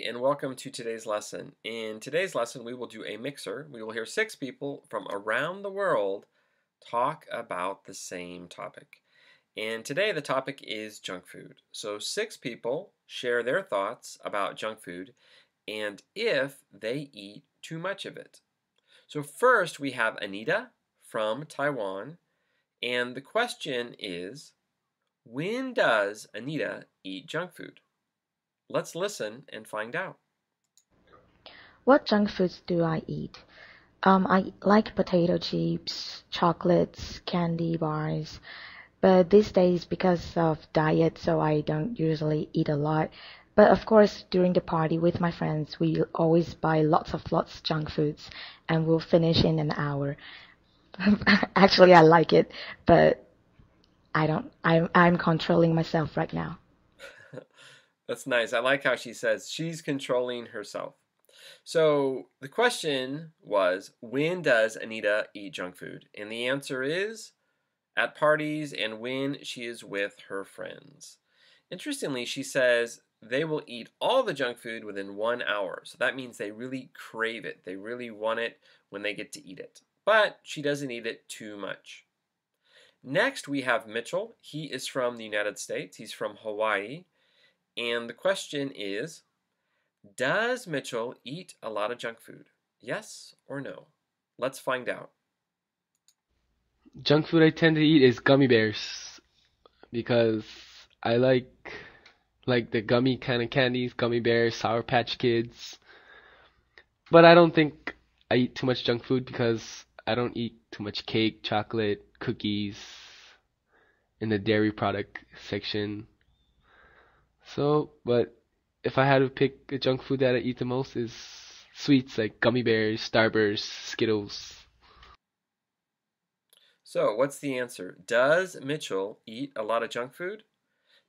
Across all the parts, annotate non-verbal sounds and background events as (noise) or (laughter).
and welcome to today's lesson. In today's lesson, we will do a mixer. We will hear six people from around the world talk about the same topic. And today the topic is junk food. So six people share their thoughts about junk food and if they eat too much of it. So first we have Anita from Taiwan and the question is, when does Anita eat junk food? Let's listen and find out. What junk foods do I eat? Um, I like potato chips, chocolates, candy bars, but these days because of diet, so I don't usually eat a lot. But of course, during the party with my friends, we always buy lots of lots junk foods, and we'll finish in an hour. (laughs) Actually, I like it, but I don't. I'm I'm controlling myself right now. (laughs) That's nice. I like how she says she's controlling herself. So the question was, when does Anita eat junk food? And the answer is at parties and when she is with her friends. Interestingly, she says they will eat all the junk food within one hour. So that means they really crave it. They really want it when they get to eat it. But she doesn't eat it too much. Next, we have Mitchell. He is from the United States. He's from Hawaii. And the question is, does Mitchell eat a lot of junk food? Yes or no? Let's find out. Junk food I tend to eat is gummy bears because I like like the gummy kind of candies, gummy bears, sour patch kids. But I don't think I eat too much junk food because I don't eat too much cake, chocolate, cookies in the dairy product section. So, but if I had to pick a junk food that I eat the most is sweets like gummy bears, Starburst, Skittles. So, what's the answer? Does Mitchell eat a lot of junk food?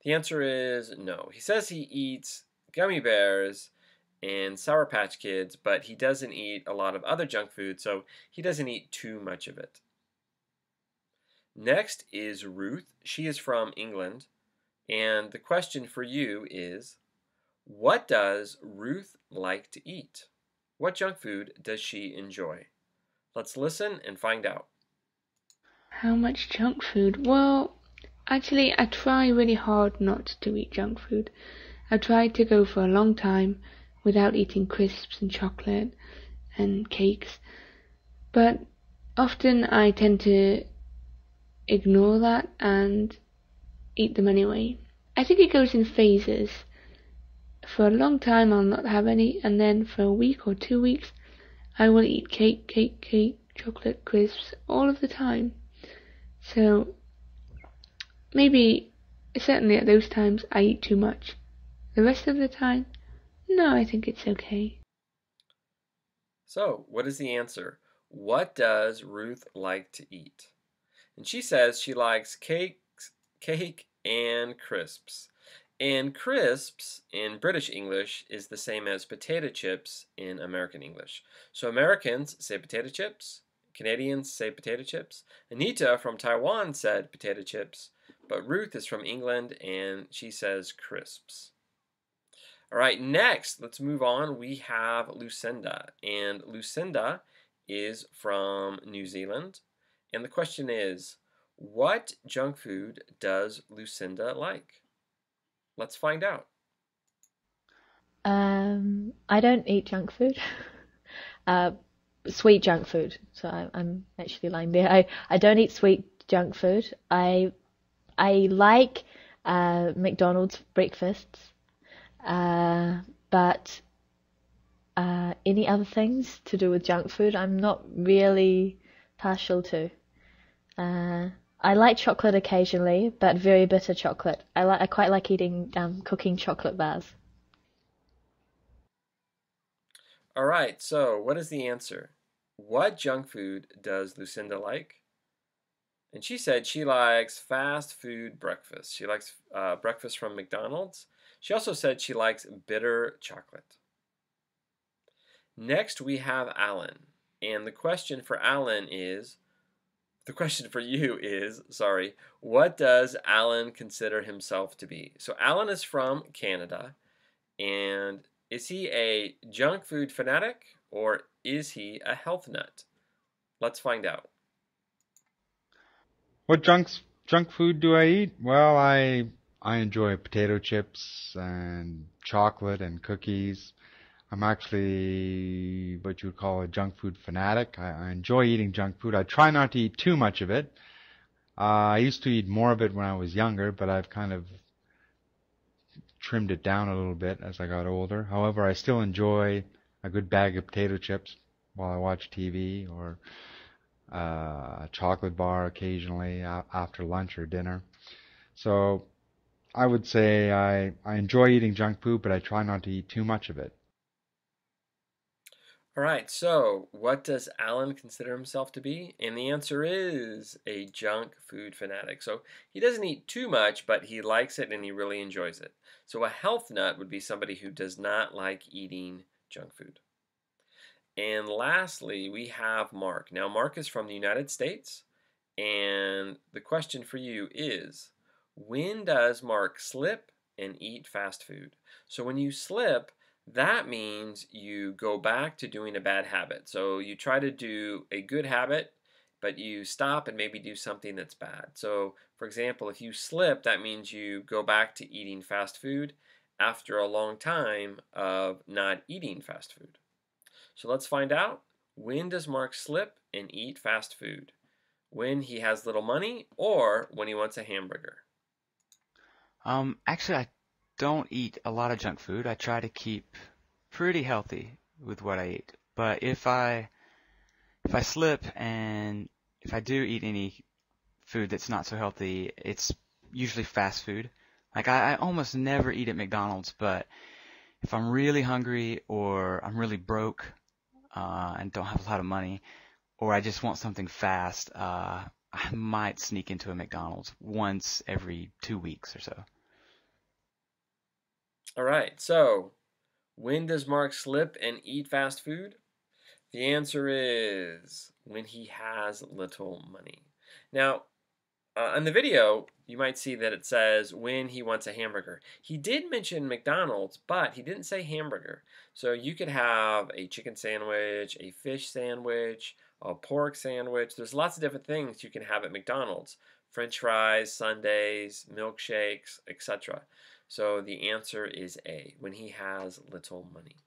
The answer is no. He says he eats gummy bears and Sour Patch Kids, but he doesn't eat a lot of other junk food, so he doesn't eat too much of it. Next is Ruth. She is from England. And the question for you is what does Ruth like to eat? What junk food does she enjoy? Let's listen and find out. How much junk food? Well, actually, I try really hard not to eat junk food. I try to go for a long time without eating crisps and chocolate and cakes. But often I tend to ignore that and eat them anyway. I think it goes in phases. For a long time I'll not have any, and then for a week or two weeks I will eat cake, cake, cake, chocolate crisps all of the time. So maybe certainly at those times I eat too much. The rest of the time, no, I think it's okay. So, what is the answer? What does Ruth like to eat? And she says she likes cakes, cake, and crisps. And crisps in British English is the same as potato chips in American English. So Americans say potato chips, Canadians say potato chips. Anita from Taiwan said potato chips, but Ruth is from England and she says crisps. All right, next, let's move on. We have Lucinda, and Lucinda is from New Zealand. And the question is, what junk food does Lucinda like? Let's find out. Um, I don't eat junk food. (laughs) uh, sweet junk food. So I, I'm actually lying there. I, I don't eat sweet junk food. I I like uh, McDonald's breakfasts, uh, but uh, any other things to do with junk food, I'm not really partial to. I like chocolate occasionally, but very bitter chocolate. I like I quite like eating um, cooking chocolate bars. All right, so what is the answer? What junk food does Lucinda like? And she said she likes fast food breakfast. She likes uh, breakfast from McDonald's. She also said she likes bitter chocolate. Next, we have Alan. And the question for Alan is the question for you is sorry, what does Alan consider himself to be? So, Alan is from Canada, and Is he a junk food fanatic or is he a health nut? Let's find out. What junks junk food do I eat? Well, I I enjoy potato chips and chocolate and cookies. I'm actually what you would call a junk food fanatic. I, I enjoy eating junk food. I try not to eat too much of it. Uh, I used to eat more of it when I was younger, but I've kind of trimmed it down a little bit as I got older. However, I still enjoy a good bag of potato chips while I watch TV or uh, a chocolate bar occasionally after lunch or dinner. So I would say I, I enjoy eating junk food, but I try not to eat too much of it. All right, so what does Alan consider himself to be? And the answer is a junk food fanatic. So he doesn't eat too much, but he likes it and he really enjoys it. So a health nut would be somebody who does not like eating junk food. And lastly, we have Mark. Now, Mark is from the United States, and the question for you is when does Mark slip and eat fast food? So when you slip, that means you go back to doing a bad habit. So you try to do a good habit, but you stop and maybe do something that's bad. So, for example, if you slip, that means you go back to eating fast food after a long time of not eating fast food. So let's find out when does Mark slip and eat fast food? When he has little money or when he wants a hamburger? Um, actually, I don't eat a lot of junk food. I try to keep pretty healthy with what I eat. But if I if I slip and if I do eat any food that's not so healthy, it's usually fast food. Like I, I almost never eat at McDonald's, but if I'm really hungry or I'm really broke uh, and don't have a lot of money, or I just want something fast, uh, I might sneak into a McDonald's once every two weeks or so. All right, so when does Mark slip and eat fast food? The answer is when he has little money. Now, uh, in the video, you might see that it says when he wants a hamburger. He did mention McDonald's, but he didn't say hamburger. So you could have a chicken sandwich, a fish sandwich, a pork sandwich. There's lots of different things you can have at McDonald's. French fries, sundaes, milkshakes, etc. So the answer is A, when he has little money.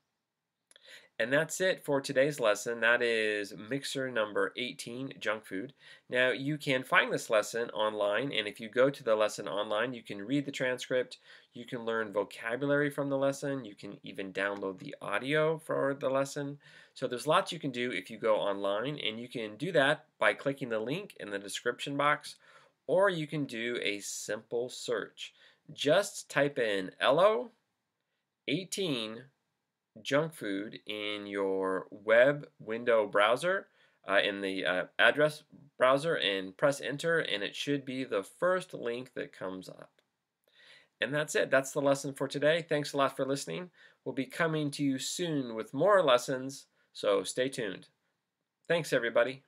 And that's it for today's lesson. That is mixer number 18, junk food. Now, you can find this lesson online, and if you go to the lesson online, you can read the transcript, you can learn vocabulary from the lesson, you can even download the audio for the lesson. So there's lots you can do if you go online, and you can do that by clicking the link in the description box, or you can do a simple search just type in elllo 18 junk food in your web window browser uh, in the uh, address browser and press enter and it should be the first link that comes up. And that's it. That's the lesson for today. Thanks a lot for listening. We'll be coming to you soon with more lessons, so stay tuned. Thanks, everybody.